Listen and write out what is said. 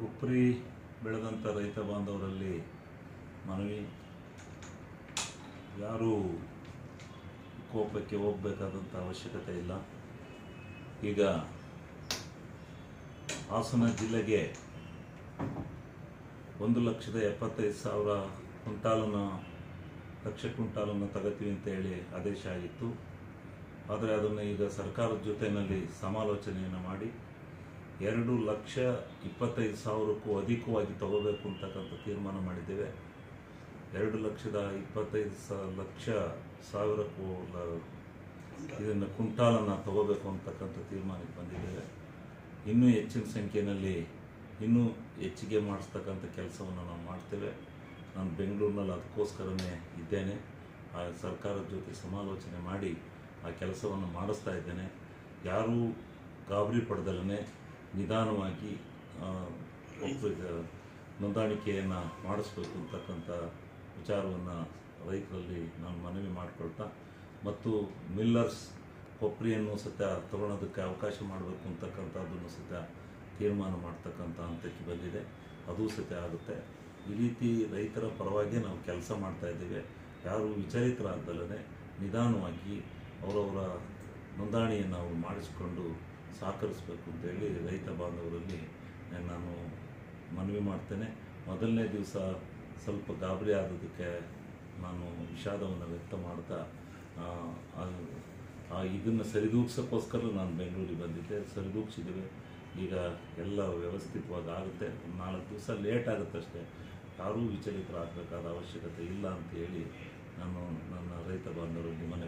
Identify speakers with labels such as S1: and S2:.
S1: ಕೊಬ್ಬರಿ ಬೆಳೆದಂಥ ರೈತ ಬಾಂಧವರಲ್ಲಿ ಮನವಿ. ಯಾರೂ ಕೋಪಕ್ಕೆ ಹೋಗಬೇಕಾದಂಥ ಅವಶ್ಯಕತೆ ಇಲ್ಲ. ಈಗ ಹಾಸನ ಜಿಲ್ಲೆಗೆ ಒಂದು ಲಕ್ಷದ ಎಪ್ಪತ್ತೈದು ಸಾವಿರ ಕ್ವಿಂಟಾಲನ್ನು, ಲಕ್ಷ ಕ್ವಿಂಟಾಲನ್ನು ತಗತೀವಿ ಅಂತ ಹೇಳಿ ಆದೇಶ ಆಗಿತ್ತು. ಆದರೆ ಅದನ್ನು ಈಗ ಸರ್ಕಾರದ ಜೊತೆಯಲ್ಲಿ ಸಮಾಲೋಚನೆಯನ್ನು ಮಾಡಿ ಎರಡು ಲಕ್ಷ ಇಪ್ಪತ್ತೈದು ಸಾವಿರಕ್ಕೂ ಅಧಿಕವಾಗಿ ತಗೋಬೇಕು ಅಂತಕ್ಕಂಥ ತೀರ್ಮಾನ ಮಾಡಿದ್ದೇವೆ. ಎರಡು ಲಕ್ಷದ ಇಪ್ಪತ್ತೈದು ಸ, ಲಕ್ಷ ಸಾವಿರಕ್ಕೂ ಇದನ್ನು ಕುಂಟಾಲನ್ನು ತಗೋಬೇಕು ಅಂತಕ್ಕಂಥ ತೀರ್ಮಾನಕ್ಕೆ ಬಂದಿದ್ದೇವೆ. ಇನ್ನೂ ಹೆಚ್ಚಿನ ಸಂಖ್ಯೆಯಲ್ಲಿ ಇನ್ನೂ ಹೆಚ್ಚಿಗೆ ಮಾಡಿಸ್ತಕ್ಕಂಥ ಕೆಲಸವನ್ನು ನಾವು ಮಾಡ್ತೇವೆ. ನಾನು ಬೆಂಗಳೂರಿನಲ್ಲಿ ಅದಕ್ಕೋಸ್ಕರನೇ ಇದ್ದೇನೆ. ಆ ಸರ್ಕಾರದ ಜೊತೆ ಸಮಾಲೋಚನೆ ಮಾಡಿ ಆ ಕೆಲಸವನ್ನು ಮಾಡಿಸ್ತಾ ಇದ್ದೇನೆ. ಯಾರೂ ಗಾಬರಿ ಪಡೆದಲ್ಲೇ ನಿಧಾನವಾಗಿ ನೋಂದಾಣಿಕೆಯನ್ನು ಮಾಡಿಸ್ಬೇಕು ಅಂತಕ್ಕಂಥ ವಿಚಾರವನ್ನು ರೈತರಲ್ಲಿ ನಾನು ಮನವಿ ಮಾಡಿಕೊಳ್ತಾ, ಮತ್ತು ಮಿಲ್ಲರ್ಸ್ ಕೊಪ್ರಿಯನ್ನು ಸತ್ಯ ತಗೊಳೋದಕ್ಕೆ ಅವಕಾಶ ಮಾಡಬೇಕು ಅಂತಕ್ಕಂಥದ್ದನ್ನು ಸತ್ಯ ತೀರ್ಮಾನ ಮಾಡ್ತಕ್ಕಂಥ ಹಂತಕ್ಕೆ ಬಂದಿದೆ. ಅದು ಸತ್ಯ ಆಗುತ್ತೆ. ಈ ರೀತಿ ರೈತರ ಪರವಾಗಿ ನಾವು ಕೆಲಸ ಮಾಡ್ತಾ ಇದ್ದೇವೆ. ಯಾರು ವಿಚಲಿತರಾಗ್ದಲೇ ನಿಧಾನವಾಗಿ ಅವರವರ ನೋಂದಣಿಯನ್ನು ಅವರು ಮಾಡಿಸಿಕೊಂಡು ಸಹಕರಿಸಬೇಕು ಅಂತೇಳಿ ರೈತ ಬಾಂಧವರಲ್ಲಿ ನಾನು ಮನವಿ ಮಾಡ್ತೇನೆ. ಮೊದಲನೇ ದಿವಸ ಸ್ವಲ್ಪ ಗಾಬರಿ ಆದದಕ್ಕೆ ನಾನು ವಿಷಾದವನ್ನು ವ್ಯಕ್ತ ಮಾಡ್ತಾ ಇದನ್ನು ಸರಿದೂಗ್ಸೋಕ್ಕೋಸ್ಕರ ನಾನು ಬೆಂಗಳೂರಿಗೆ ಬಂದಿದ್ದೆ. ಸರಿದೂಗ್ಸಿದ್ದೇವೆ ಈಗ ಎಲ್ಲ ವ್ಯವಸ್ಥಿತವಾಗಿ ಆಗುತ್ತೆ. ನಾಲ್ಕು ದಿವಸ ಲೇಟ್ ಆಗುತ್ತೆ ಆಗುತ್ತಷ್ಟೇ ಯಾರೂ ವಿಚಲಿತರಾಗಬೇಕಾದ ಅವಶ್ಯಕತೆ ಇಲ್ಲ ಅಂತ ಹೇಳಿ ನಾನು ನನ್ನ ರೈತ ಬಾಂಧವರಲ್ಲಿ ಇದ್ದೀನಿ